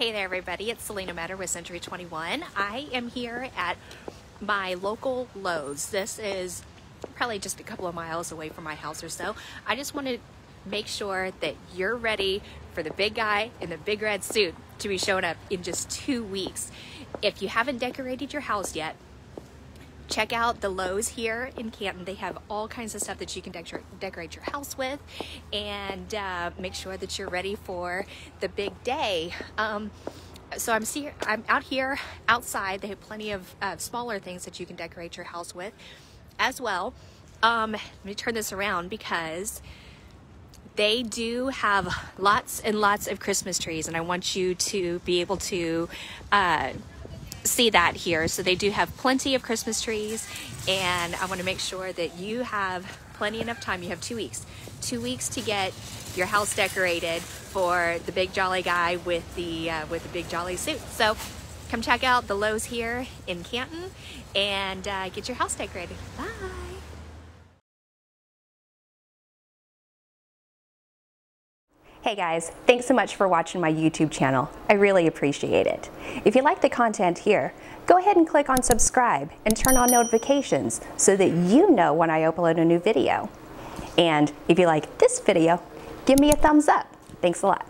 Hey there everybody, it's Celina Meador with Century 21. I am here at my local Lowe's. This is probably just a couple of miles away from my house or so. I just want to make sure that you're ready for the big guy in the big red suit to be showing up in just two weeks. If you haven't decorated your house yet, check out the Lowe's here in Canton. They have all kinds of stuff that you can decorate your house with and uh, make sure that you're ready for the big day. Um, so I'm, see, I'm out here outside. They have plenty of uh, smaller things that you can decorate your house with as well. Um, let me turn this around because they do have lots and lots of Christmas trees and I want you to be able to uh, see that here. So they do have plenty of Christmas trees and I want to make sure that you have plenty enough time. You have two weeks, two weeks to get your house decorated for the big jolly guy with the uh, with the big jolly suit. So come check out the Lowe's here in Canton and uh, get your house decorated. Bye. Hey guys, thanks so much for watching my YouTube channel. I really appreciate it. If you like the content here, go ahead and click on subscribe and turn on notifications so that you know when I upload a new video. And if you like this video, give me a thumbs up. Thanks a lot.